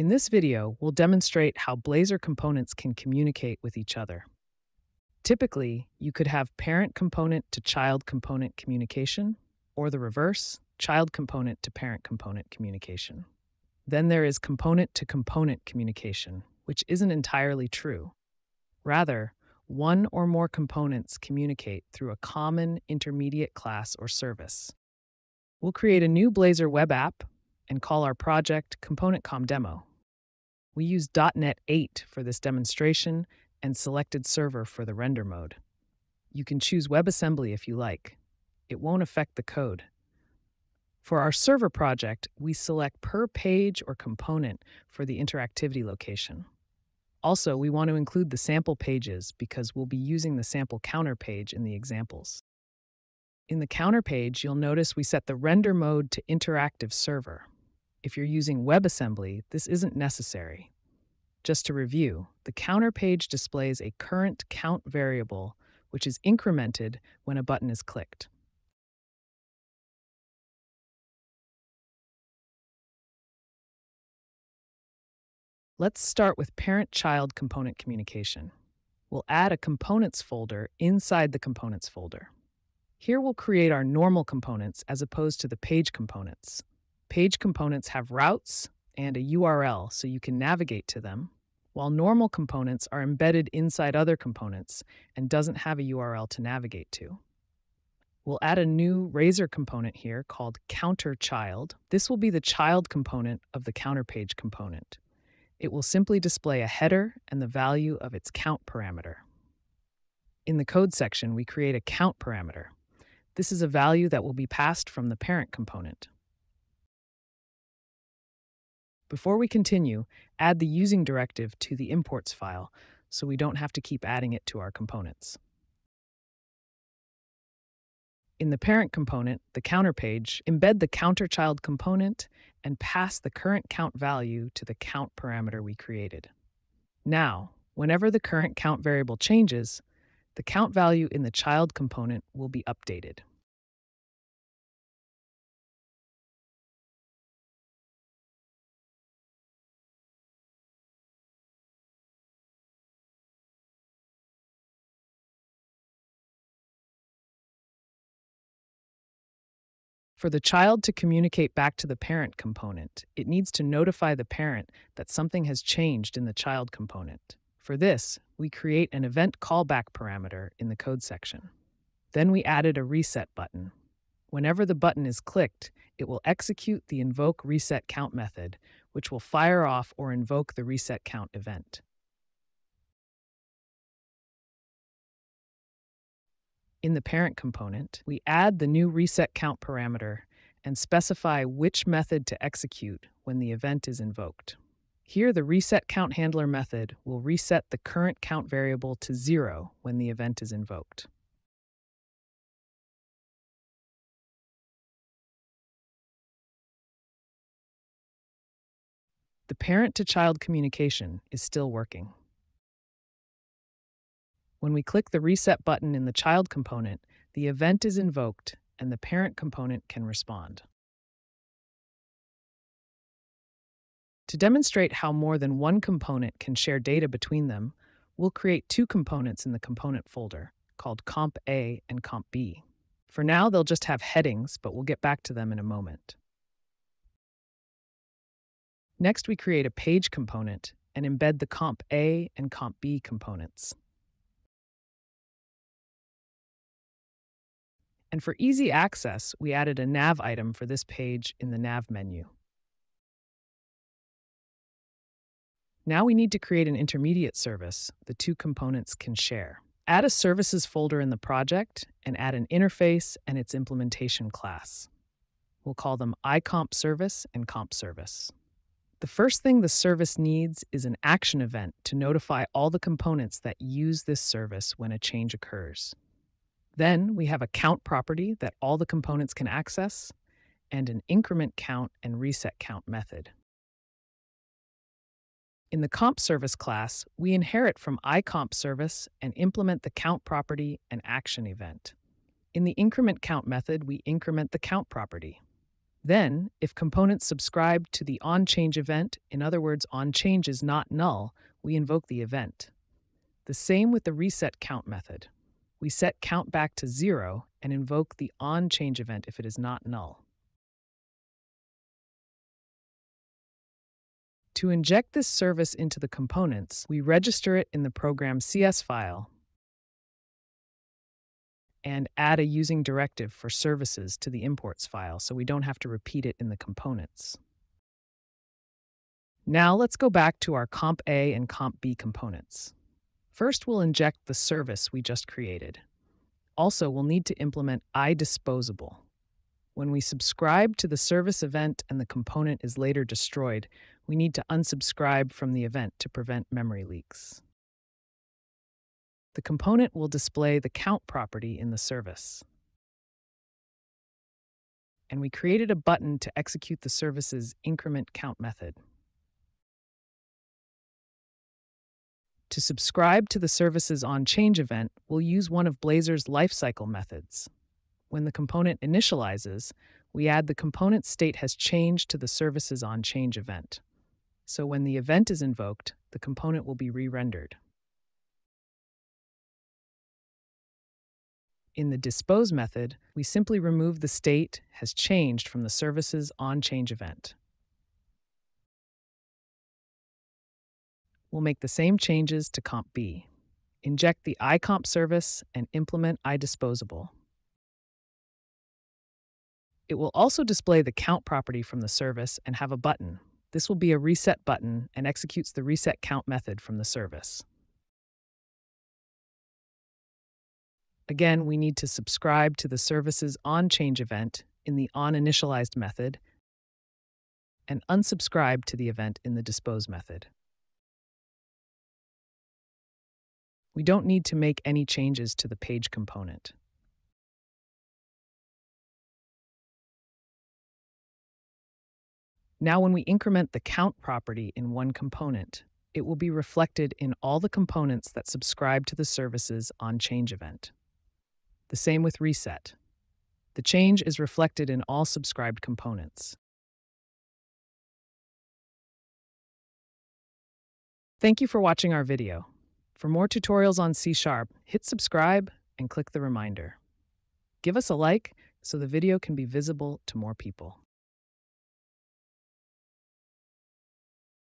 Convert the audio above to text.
In this video, we'll demonstrate how Blazor components can communicate with each other. Typically, you could have parent component to child component communication, or the reverse, child component to parent component communication. Then there is component to component communication, which isn't entirely true. Rather, one or more components communicate through a common intermediate class or service. We'll create a new Blazor web app and call our project ComponentCom Demo. We use .NET 8 for this demonstration and selected server for the render mode. You can choose WebAssembly if you like. It won't affect the code. For our server project, we select per page or component for the interactivity location. Also, we want to include the sample pages because we'll be using the sample counter page in the examples. In the counter page, you'll notice we set the render mode to interactive server. If you're using WebAssembly, this isn't necessary. Just to review, the counter page displays a current count variable, which is incremented when a button is clicked. Let's start with parent-child component communication. We'll add a components folder inside the components folder. Here we'll create our normal components as opposed to the page components. Page components have routes and a URL so you can navigate to them, while normal components are embedded inside other components and doesn't have a URL to navigate to. We'll add a new Razor component here called counter_child. This will be the child component of the counter page component. It will simply display a header and the value of its count parameter. In the code section, we create a count parameter. This is a value that will be passed from the parent component. Before we continue, add the using directive to the imports file so we don't have to keep adding it to our components. In the parent component, the counter page, embed the counter child component and pass the current count value to the count parameter we created. Now, whenever the current count variable changes, the count value in the child component will be updated. For the child to communicate back to the parent component, it needs to notify the parent that something has changed in the child component. For this, we create an event callback parameter in the code section. Then we added a reset button. Whenever the button is clicked, it will execute the invoke reset count method, which will fire off or invoke the reset count event. In the parent component, we add the new reset count parameter and specify which method to execute when the event is invoked. Here, the reset count handler method will reset the current count variable to zero when the event is invoked. The parent to child communication is still working. When we click the reset button in the child component, the event is invoked and the parent component can respond. To demonstrate how more than one component can share data between them, we'll create two components in the component folder, called Comp A and Comp B. For now, they'll just have headings, but we'll get back to them in a moment. Next, we create a page component and embed the Comp A and Comp B components. And for easy access, we added a nav item for this page in the nav menu. Now we need to create an intermediate service the two components can share. Add a services folder in the project and add an interface and its implementation class. We'll call them iComp service and comp service. The first thing the service needs is an action event to notify all the components that use this service when a change occurs. Then we have a count property that all the components can access, and an increment count and reset count method. In the comp service class, we inherit from iComp service and implement the count property and action event. In the increment count method, we increment the count property. Then, if components subscribe to the onChange event, in other words, onChange is not null, we invoke the event. The same with the reset count method. We set count back to zero and invoke the onChange event if it is not null. To inject this service into the components, we register it in the program CS file and add a using directive for services to the imports file so we don't have to repeat it in the components. Now let's go back to our comp A and comp B components. First, we'll inject the service we just created. Also, we'll need to implement iDisposable. When we subscribe to the service event and the component is later destroyed, we need to unsubscribe from the event to prevent memory leaks. The component will display the count property in the service. And we created a button to execute the service's increment count method. To subscribe to the service's on change event, we'll use one of Blazor's lifecycle methods. When the component initializes, we add the component state has changed to the service's on change event. So when the event is invoked, the component will be re-rendered. In the dispose method, we simply remove the state has changed from the service's on change event. We'll make the same changes to comp B. Inject the iComp service and implement iDisposable. It will also display the count property from the service and have a button this will be a reset button and executes the reset count method from the service. Again, we need to subscribe to the service's onChange event in the onInitialized method and unsubscribe to the event in the dispose method. We don't need to make any changes to the page component. Now when we increment the count property in one component, it will be reflected in all the components that subscribe to the services on change event. The same with reset. The change is reflected in all subscribed components. Thank you for watching our video. For more tutorials on C Sharp, hit subscribe and click the reminder. Give us a like so the video can be visible to more people.